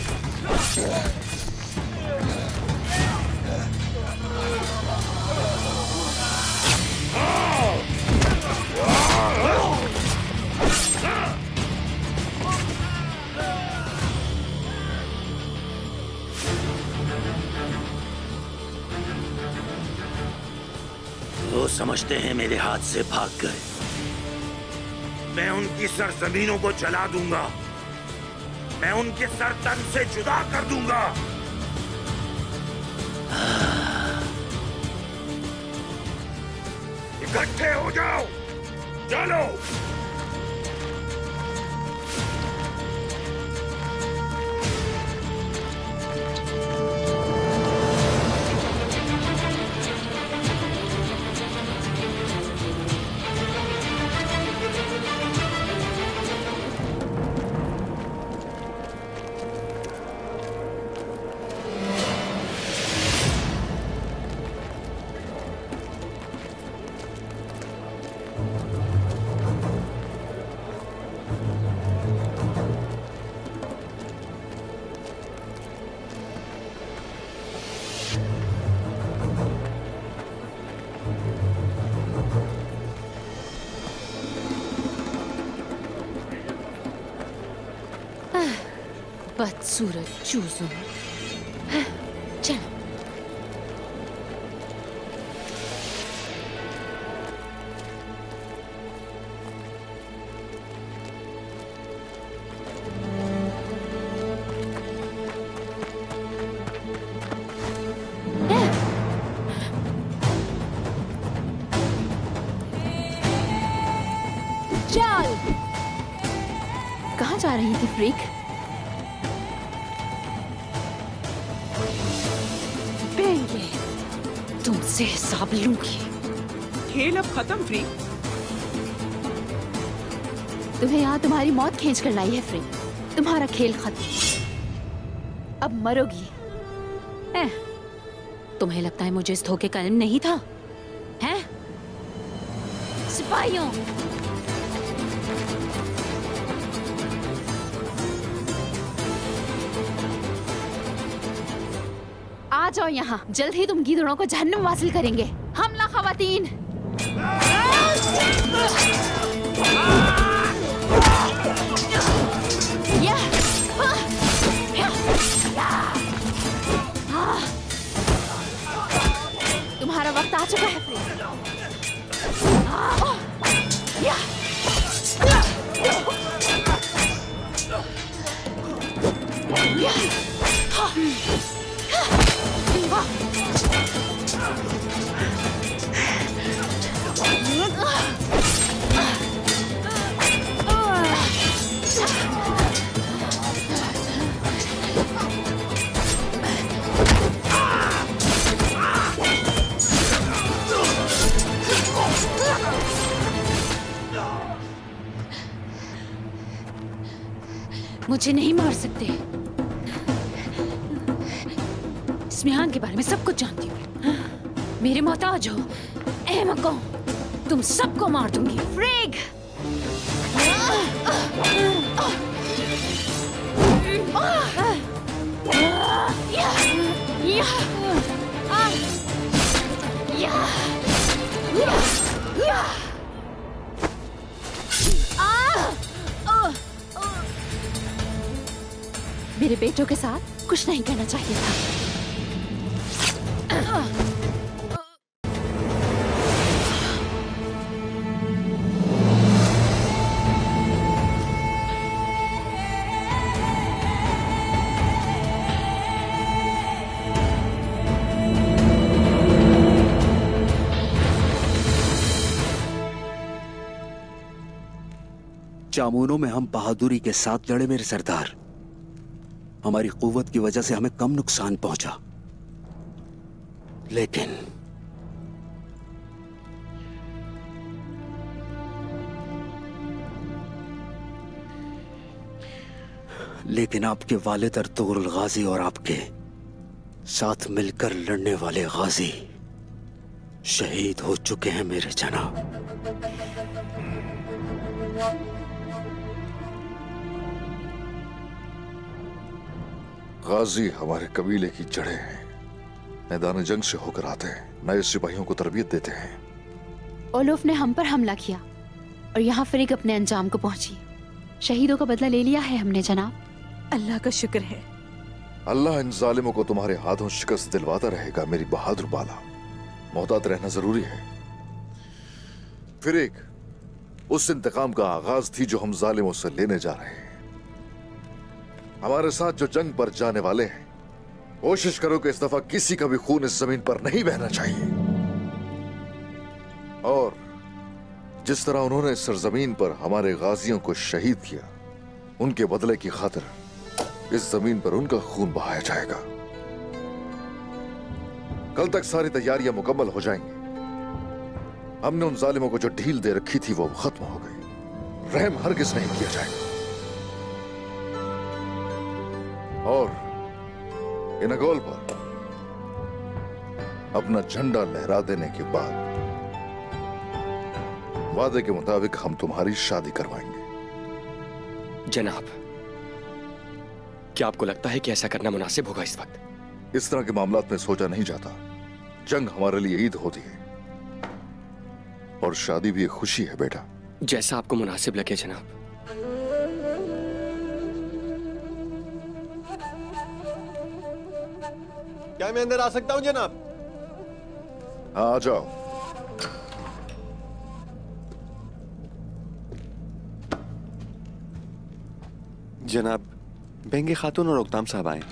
[SPEAKER 21] समझते हैं मेरे हाथ से भाग गए। मैं उनकी सरजमीनों को चला दूँगा। मैं उनके सर तन से जुदा कर दूँगा। इकट्ठे हो जाओ। चलो।
[SPEAKER 20] बदसूरत चूजों
[SPEAKER 22] खत्म फ्री
[SPEAKER 6] तुम्हें यहाँ तुम्हारी मौत खींच कर लाई है फ्री तुम्हारा खेल खत्म. अब मरोगी.
[SPEAKER 20] हैं? तुम्हें लगता है मुझे इस धोखे का इल्म नहीं था? हैं? सिपाहियों!
[SPEAKER 6] आ जाओ यहाँ. जल्द ही तुम गीदड़ों को जहन्नुम हासिल करेंगे. हमला हाँ। तुम्हारा वक्त आ चुका है मुझे नहीं मार सकते। स्मिहान के बारे में सब कुछ जानती हूँ। मेरे मोहताज हो अहमको तुम सबको मार दूँगी। फ्रेग! या, मेरे बेटों के साथ कुछ नहीं करना चाहिए था।
[SPEAKER 4] जामुनों में हम बहादुरी के साथ लड़े मेरे सरदार। हमारी कुवत की वजह से हमें कम नुकसान पहुँचा। लेकिन लेकिन आपके वालिद अर्तुगरुल गाजी और आपके साथ मिलकर लड़ने वाले गाजी शहीद हो चुके हैं मेरे जनाब
[SPEAKER 5] गाजी हमारे कबीले की जड़ें हैं। मैदान जंग से होकर आते हैं। नए सिपाहियों को तरबियत देते हैं।
[SPEAKER 6] ओलोफ ने हम पर हमला किया और यहाँ फिर एक अपने अंजाम को पहुँची। शहीदों का बदला ले लिया है हमने जनाब।
[SPEAKER 8] अल्लाह का शुक्र है।
[SPEAKER 5] अल्लाह इन जालिमों को तुम्हारे हाथों शिकस्त दिलवाता रहेगा मेरी बहादुर बाला। मोहतात रहना ज़रूरी है। फिर एक उस इंतकाम का आगाज़ थी जो हम जालिमों से लेने जा रहे हैं। हमारे साथ जो जंग पर जाने वाले हैं, कोशिश करो कि इस दफ़ा किसी का भी खून इस ज़मीन पर नहीं बहना चाहिए। और जिस तरह उन्होंने सरजमीन पर हमारे गाजियों को शहीद किया, उनके बदले की खातिर इस ज़मीन पर उनका खून बहाया जाएगा। कल तक सारी तैयारियाँ मुकम्मल हो जाएँगी। हमने उन जालिमों को जो ढील दे रखी थी, वो खत्म हो गई। रहम हरगिज नहीं किया जाएगा। और इनगोल पर अपना झंडा लहरा देने के बाद वादे के मुताबिक हम तुम्हारी शादी करवाएँगे।
[SPEAKER 9] जनाब क्या आपको लगता है कि ऐसा करना मुनासिब होगा इस वक्त?
[SPEAKER 5] इस तरह के मामला में सोचा नहीं जाता। जंग हमारे लिए ईद होती है। और शादी भी एक खुशी है बेटा।
[SPEAKER 9] जैसा आपको मुनासिब लगे जनाब।
[SPEAKER 23] क्या मैं अंदर आ सकता हूँ जनाब?
[SPEAKER 5] हाँ आ जाओ।
[SPEAKER 23] जनाब बेंगे खातून और उक्ताम साहब आए।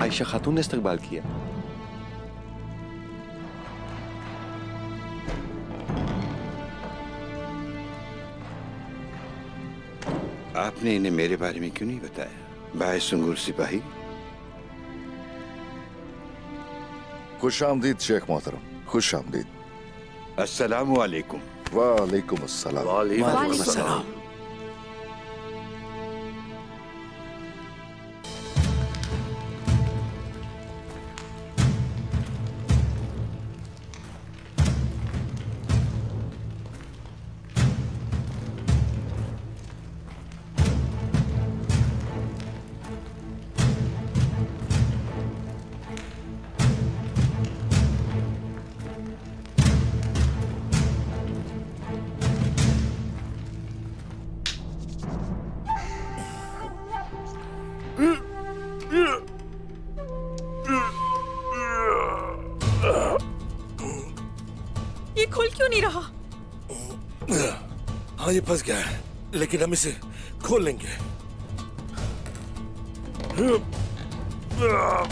[SPEAKER 23] आयशा खातून ने इस्तकबाल किया।
[SPEAKER 17] आपने इन्हें मेरे बारे में क्यों नहीं बताया? भाई सुंगुर सिपाही?
[SPEAKER 5] खुश आमदीद शेख मोहतरम खुश आमदीद
[SPEAKER 17] अस्सलाम वालेकुम
[SPEAKER 5] वालेकुम
[SPEAKER 18] ये
[SPEAKER 24] फंस गया है लेकिन हम इसे खोल लेंगे।
[SPEAKER 11] जनाब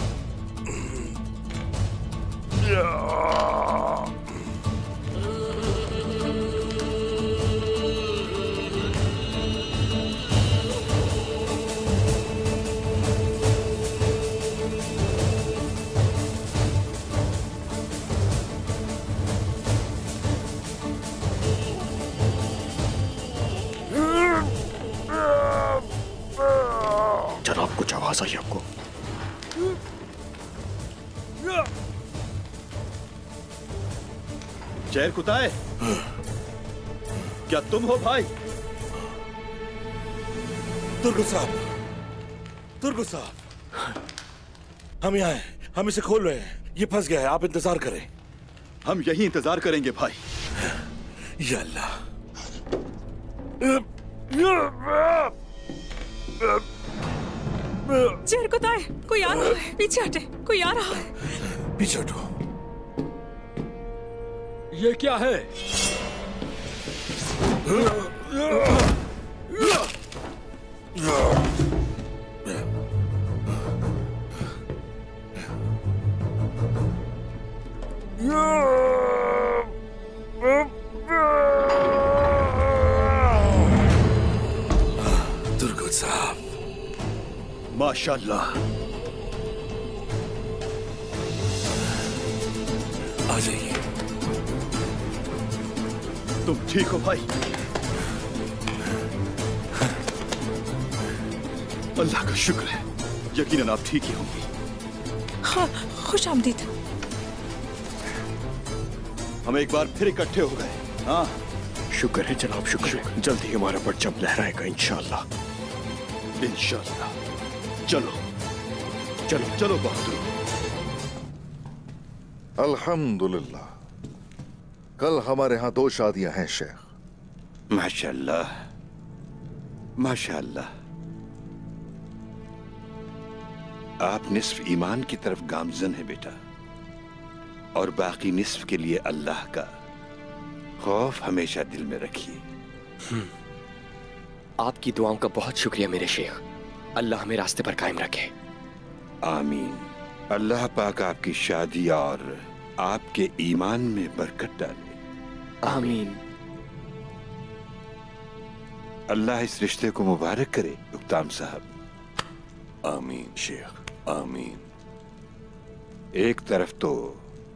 [SPEAKER 10] जैर कुताए क्या तुम हो भाई?
[SPEAKER 24] दुर्गु साहब दुर्गु साहब। हम यहाँ हैं हम इसे खोल रहे हैं। ये फंस गया है आप इंतज़ार करें।
[SPEAKER 10] हम यही इंतज़ार करेंगे भाई।
[SPEAKER 24] या अल्लाह।
[SPEAKER 18] कोई आ रहा है? पीछे हटे कोई आ रहा है?
[SPEAKER 24] पीछे हटो।
[SPEAKER 19] ये क्या है?
[SPEAKER 24] दुर्गुत साहब
[SPEAKER 10] माशाल्लाह।
[SPEAKER 24] आ जाइए
[SPEAKER 10] तुम ठीक हो भाई। अल्लाह का शुक्र है यकीनन आप ठीक ही होंगी।
[SPEAKER 18] हाँ खुश आमदीद।
[SPEAKER 10] हम एक बार फिर इकट्ठे हो गए। हाँ।
[SPEAKER 11] शुक्र है जनाब शुक्र है। जल्दी हमारा परचम लहराएगा इंशाल्लाह।
[SPEAKER 10] इंशाल्लाह। चलो। चलो। चलो बहादुर
[SPEAKER 5] अल्हम्दुलिल्लाह। कल हमारे यहाँ दो शादियाँ हैं शेख।
[SPEAKER 17] माशाल्लाह। माशाल्लाह। आप निस्फ ईमान की तरफ़ गामजन है बेटा। और बाकी निस्फ के लिए अल्लाह का खौफ हमेशा दिल में रखिए।
[SPEAKER 9] आपकी दुआओं का बहुत शुक्रिया मेरे शेख। अल्लाह हमें रास्ते पर कायम रखे।
[SPEAKER 17] आमीन। अल्लाह पाक आपकी शादी और आपके ईमान में बरकत डाले।
[SPEAKER 9] आमीन।
[SPEAKER 17] अल्लाह इस रिश्ते को मुबारक करे उक्ताम साहब।
[SPEAKER 14] आमीन शेख आमीन।
[SPEAKER 17] एक तरफ़ तो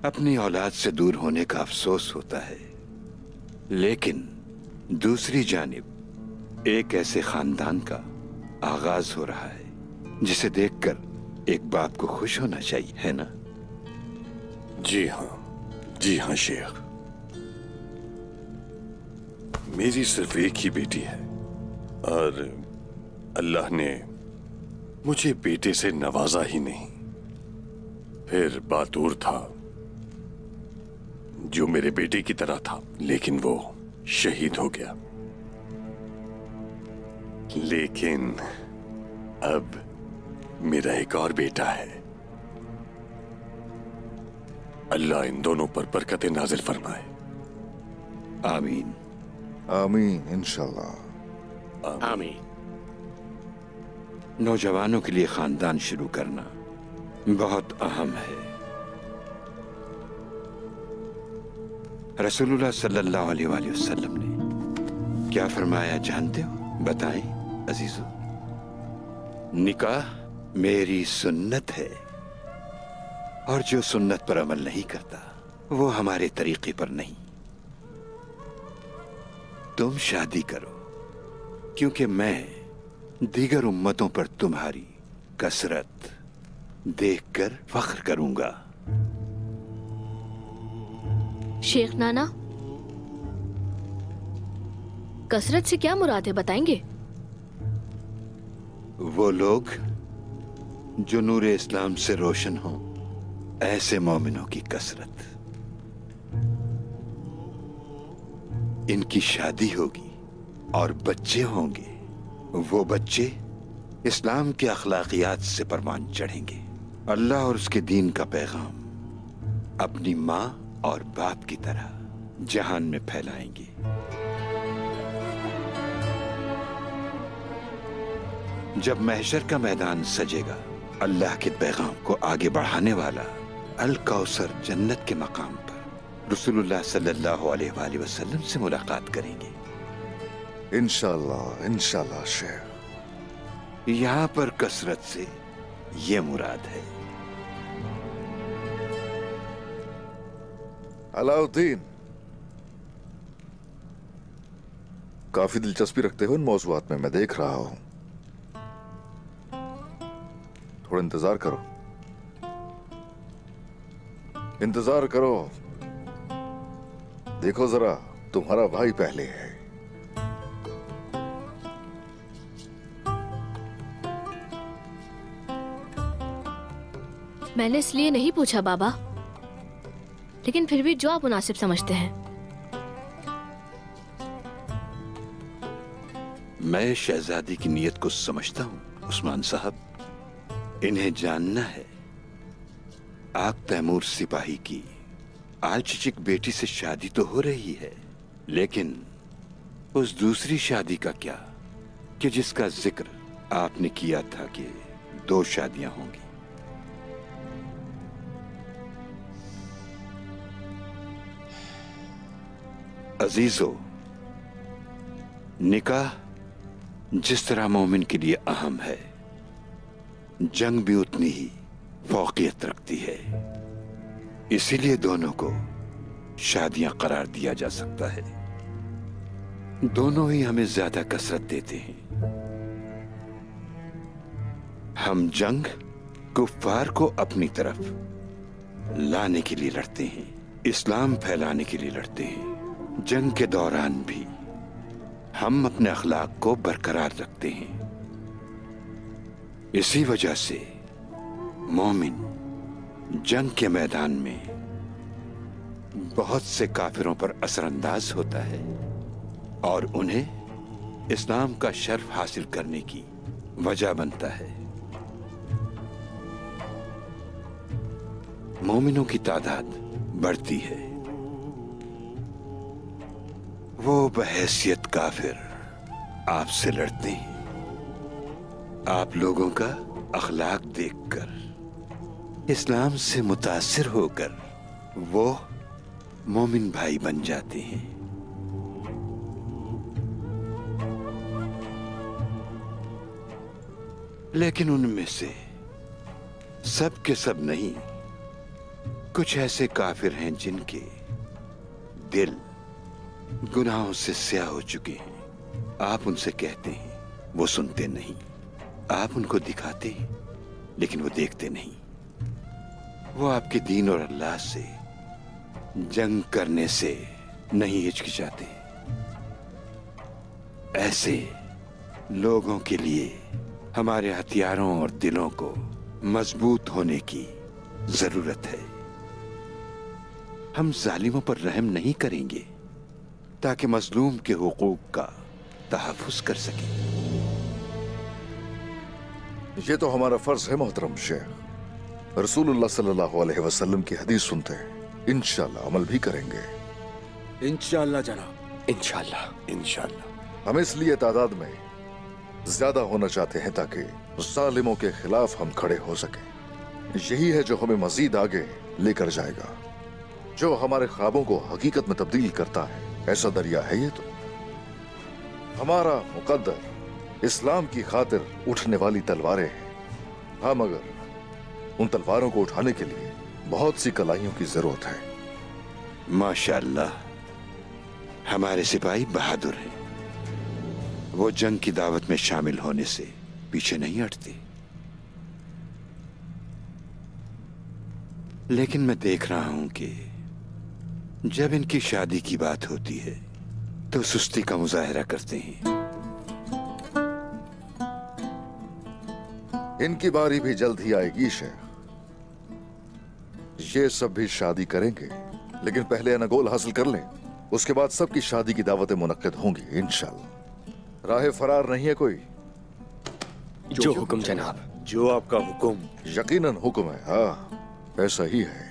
[SPEAKER 17] अपनी औलाद से दूर होने का अफसोस होता है लेकिन दूसरी जानिब एक ऐसे खानदान का आगाज़ हो रहा है जिसे देखकर एक बाप को खुश होना चाहिए है ना?
[SPEAKER 14] जी हाँ जी हाँ शेख। मेरी सिर्फ़ एक ही बेटी है। और अल्लाह ने मुझे बेटे से नवाजा ही नहीं। फिर बातूर था, जो मेरे बेटे की तरह था, लेकिन वो शहीद हो गया। लेकिन अब मेरा एक और बेटा है। अल्लाह इन दोनों पर बरकत नाजिल फरमाए।
[SPEAKER 17] आमीन।
[SPEAKER 5] आमीन इंशाल्लाह।
[SPEAKER 17] आमीन। नौजवानों के लिए खानदान शुरू करना बहुत अहम है। रसूलुल्लाह सल्लल्लाहु अलैहि वसल्लम ने क्या फरमाया जानते हो? बताएँ अजीजो। निकाह मेरी सुन्नत है और जो सुन्नत पर अमल नहीं करता वो हमारे तरीके पर नहीं। तुम शादी करो क्योंकि मैं दीगर उम्मतों पर तुम्हारी कसरत देखकर फख्र करूँगा।
[SPEAKER 13] शेख नाना कसरत से क्या मुराद है बताएँगे?
[SPEAKER 17] वो लोग जो नूर इस्लाम से रोशन हो ऐसे मोमिनों की कसरत। इनकी शादी होगी और बच्चे होंगे। वो बच्चे इस्लाम के अखलाकियात से परमान चढ़ेंगे। अल्लाह और उसके दीन का पैगाम अपनी माँ और बाप की तरह जहान में फैलाएँगे। जब महशर का मैदान सजेगा, अल्लाह के पैगाम को आगे बढ़ाने वाला अल कौसर जन्नत के मकाम पर। रसूलुल्लाह सल्लल्लाहु अलैहि वसल्लम से मुलाकात करेंगे।
[SPEAKER 5] इंशाल्लाह इंशाल्लाह शेख।
[SPEAKER 17] यहाँ पर कसरत से ये मुराद है।
[SPEAKER 5] अलाउद्दीन काफ़ी दिलचस्पी रखते हो इन मौजूद में मैं देख रहा हूँ। थोड़ा इंतज़ार करो। इंतज़ार करो। देखो जरा तुम्हारा भाई पहले है।
[SPEAKER 13] मैंने इसलिए नहीं पूछा बाबा लेकिन फिर भी जो आप मुनासिब समझते हैं।
[SPEAKER 17] मैं शहजादी की नीयत को समझता हूँ उस्मान साहब। इन्हें जानना है आप तैमूर सिपाही की। आल चिचिक बेटी से शादी तो हो रही है, लेकिन उस दूसरी शादी का क्या, कि जिसका ज़िक्र आपने किया था कि दो शादियाँ होंगी। अजीजो, निकाह जिस तरह मोमिन के लिए अहम है, जंग भी उतनी ही फौकियत रखती है। इसीलिए दोनों को शादियाँ करार दिया जा सकता है। दोनों ही हमें ज़्यादा कसरत देते हैं। हम जंग कुफ्फार को अपनी तरफ़ लाने के लिए लड़ते हैं, इस्लाम फैलाने के लिए लड़ते हैं, जंग के दौरान भी हम अपने अखलाक को बरकरार रखते हैं। इसी वजह से मोमिन जंग के मैदान में बहुत से काफिरों पर असरअंदाज होता है और उन्हें इस्लाम का शर्फ हासिल करने की वजह बनता है। मोमिनों की तादाद बढ़ती है। वो बहैसियत काफिर आपसे लड़ते हैं। आप लोगों का अखलाक देखकर इस्लाम से मुतासिर होकर वो मोमिन भाई बन जाते हैं। लेकिन उनमें से सब के सब नहीं, कुछ ऐसे काफिर हैं जिनके दिल गुनाहों से स्याह हो चुके हैं। आप उनसे कहते हैं, वो सुनते नहीं। आप उनको दिखाते हैं, लेकिन वो देखते नहीं। वो आपके दीन और अल्लाह से जंग करने से नहीं हिचकिचाते। ऐसे लोगों के लिए हमारे हथियारों और दिलों को मज़बूत होने की ज़रूरत है। हम जालिमों पर रहम नहीं करेंगे ताकि मजलूम के हुकूक का तहफुज कर सके।
[SPEAKER 5] ये तो हमारा फ़र्ज़ है मोहतरम शेख। रसूलुल्लाह सल्लल्लाहु अलैहि वसल्लम की हदीस सुनते हैं। इंशाल्लाह अमल भी करेंगे।
[SPEAKER 9] इंशाल्लाह जनाब। इंशाल्लाह
[SPEAKER 14] इंशाल्लाह
[SPEAKER 5] हम इसलिए तादाद में ज़्यादा होना चाहते हैं ताकि जालिमों के खिलाफ हम खड़े हो सके। यही है जो हमें मजीद आगे लेकर जाएगा जो हमारे ख्वाबों को हकीकत में तब्दील करता है। ऐसा दरिया है ये तो। हमारा मुकद्दर इस्लाम की खातिर उठने वाली तलवारें हैं। हम मगर उन तलवारों को उठाने के लिए बहुत सी कलाइयों की ज़रूरत है।
[SPEAKER 17] माशाल्लाह हमारे सिपाही बहादुर हैं। वो जंग की दावत में शामिल होने से पीछे नहीं हटते। लेकिन मैं देख रहा हूँ कि जब इनकी शादी की बात होती है तो सुस्ती का मुजाहरा करते हैं।
[SPEAKER 5] इनकी बारी भी जल्द ही आएगी शेख। ये सब भी शादी करेंगे लेकिन पहले अनगोल हासिल कर लें। उसके बाद सबकी शादी की दावतें मुनद होंगी इनशाला राह फरार नहीं है कोई?
[SPEAKER 9] जो, जो हुक्म जनाब।
[SPEAKER 24] जो आपका हुक्म।
[SPEAKER 5] यकीनन हुक्म है हाँ ऐसा ही है।